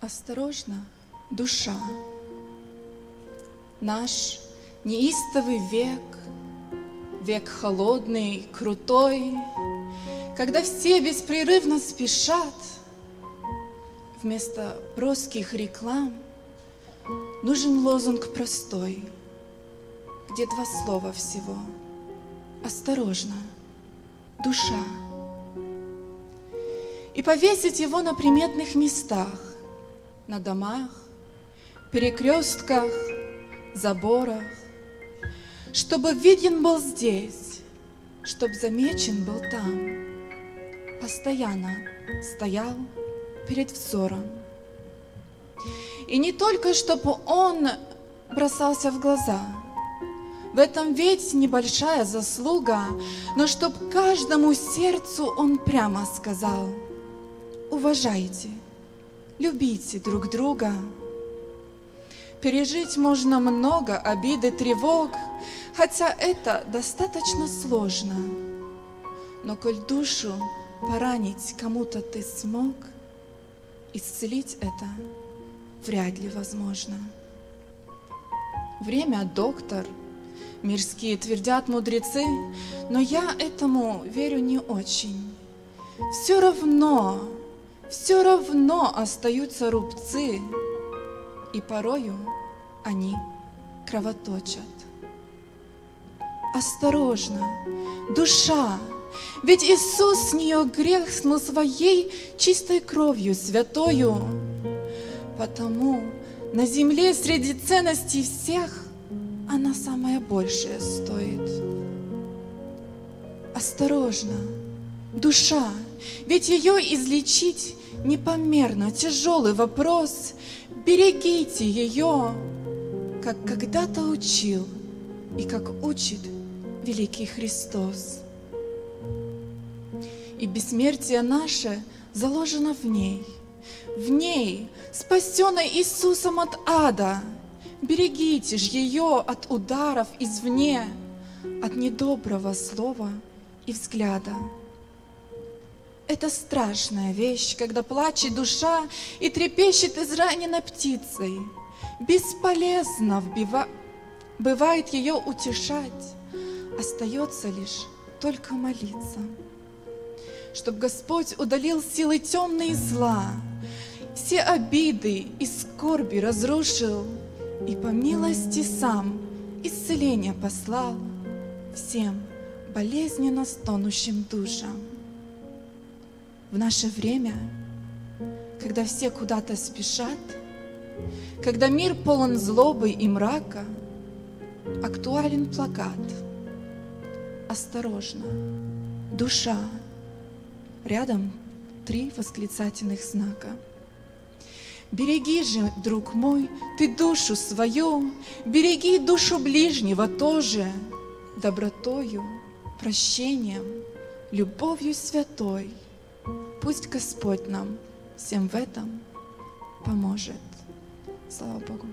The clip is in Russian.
Осторожно, душа, Наш неистовый век, Век холодный, крутой, Когда все беспрерывно спешат, Вместо броских реклам Нужен лозунг простой, Где два слова всего. Осторожно, душа. И повесить его на приметных местах, на домах, перекрестках, заборах, чтобы виден был здесь, чтоб замечен был там, постоянно стоял перед взором. И не только, чтобы он бросался в глаза, в этом ведь небольшая заслуга, но чтоб каждому сердцу он прямо сказал, уважайте, любите друг друга. Пережить можно много обид и тревог, хотя это достаточно сложно. Но коль душу поранить кому-то ты смог, исцелить это вряд ли возможно. Время доктор, мирские твердят мудрецы, но я этому верю не очень. Все равно все равно остаются рубцы, и порою они кровоточат. Осторожно, душа, ведь Иисус с нее грех смыл своей чистой кровью святою. Потому на земле среди ценностей всех она самая большая стоит. Осторожно, душа, ведь ее излечить непомерно тяжелый вопрос. Берегите ее, как когда-то учил и как учит великий Христос. И бессмертие наше заложено в ней, в ней, спасенной Иисусом от ада. Берегите ж ее от ударов извне, от недоброго слова и взгляда. Это страшная вещь, когда плачет душа и трепещет израненной птицей. Бесполезно вбива... бывает ее утешать, остается лишь только молиться. Чтоб Господь удалил силы темные зла, все обиды и скорби разрушил, и по милости сам исцеление послал всем болезненно стонущим душам в наше время, когда все куда-то спешат, когда мир полон злобы и мрака, актуален плакат. Осторожно, душа. Рядом три восклицательных знака. Береги же, друг мой, ты душу свою, береги душу ближнего тоже, добротою, прощением, любовью святой – Пусть Господь нам всем в этом поможет. Слава Богу.